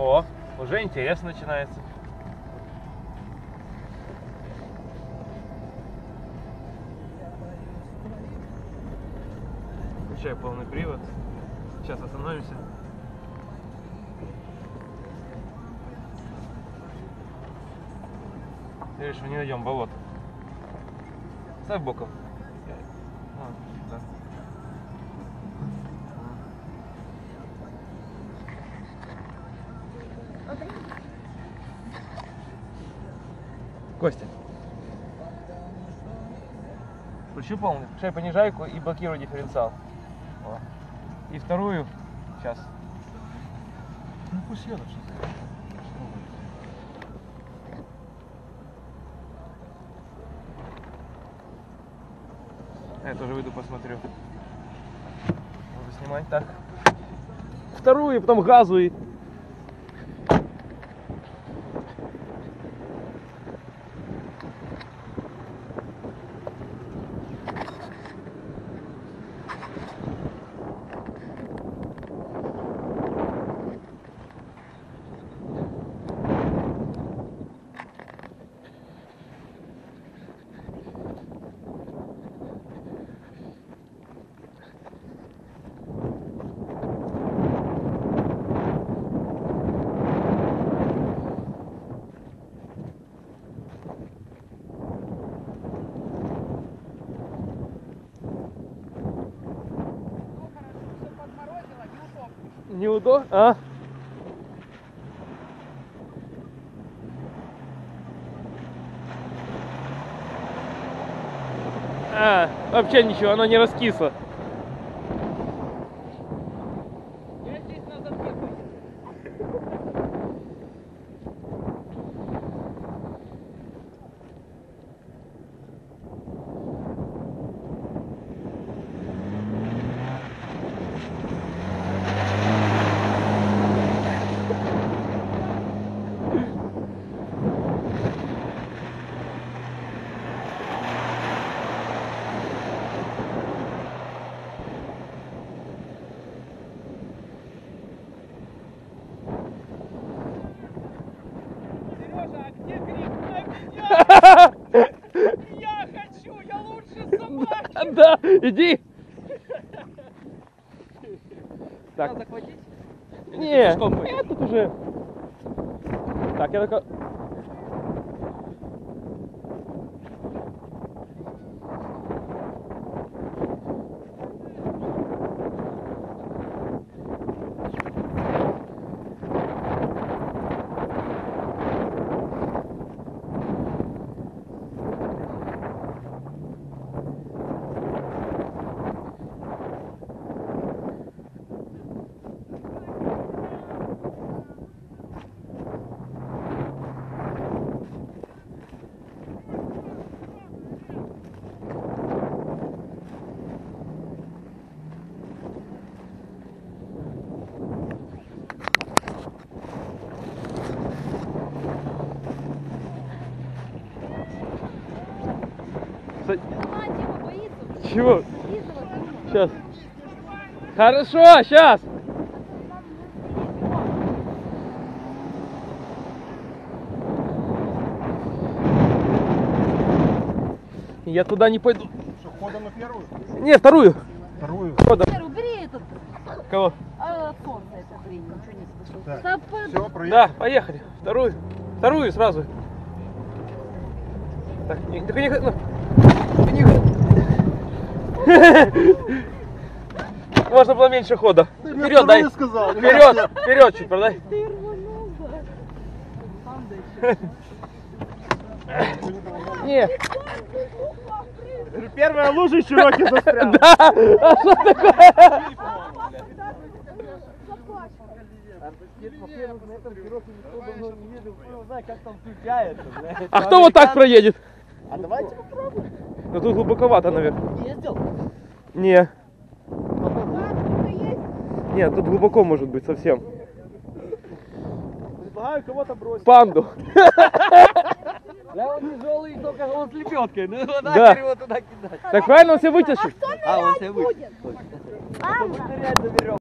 О, уже интересно начинается. Включаю полный привод. Сейчас остановимся. Видишь, мы не найдем болот. Ставь боком. Костя. Включи полный. Включай понижайку и блокируй дифференциал. О. И вторую. Сейчас. Ну пусть едут. Я тоже выйду посмотрю. Буду снимать так. Вторую, потом газу и... Неудобно? А? А, вообще ничего, оно не раскисло. Я здесь на Да, иди. Так, захватить? не, я тут уже. Так, я только... А, боится. Чего? Сейчас. Хорошо, сейчас. Я туда не пойду. Что, хода на первую? Не, вторую. Вторую. Хода. Вера, убери этот Кого? а, солнце это хрень, ничего не слышу. Так, Да, Все, Да, проехали. поехали. Вторую. Вторую сразу. Так, не, только не, ну, Можно было меньше хода. Вперед дай. сказал. Вперед, вперед чуть продай. Ты рванул, да. Там дальше. Не. Первая лужа и Чироки застряла. Да. А что такое? А кто вот так проедет? А давайте попробуем. Ну тут глубоковато, наверное. Ездил? Не. Нет, тут глубоко может быть совсем. Предлагаю кого-то бросить. Панду. Да он тяжелый, только он с лебедкой. Ну Да. нахер его туда кидать. Так правильно он себя вытащит? А, он. Ладно. Нырять за веревку.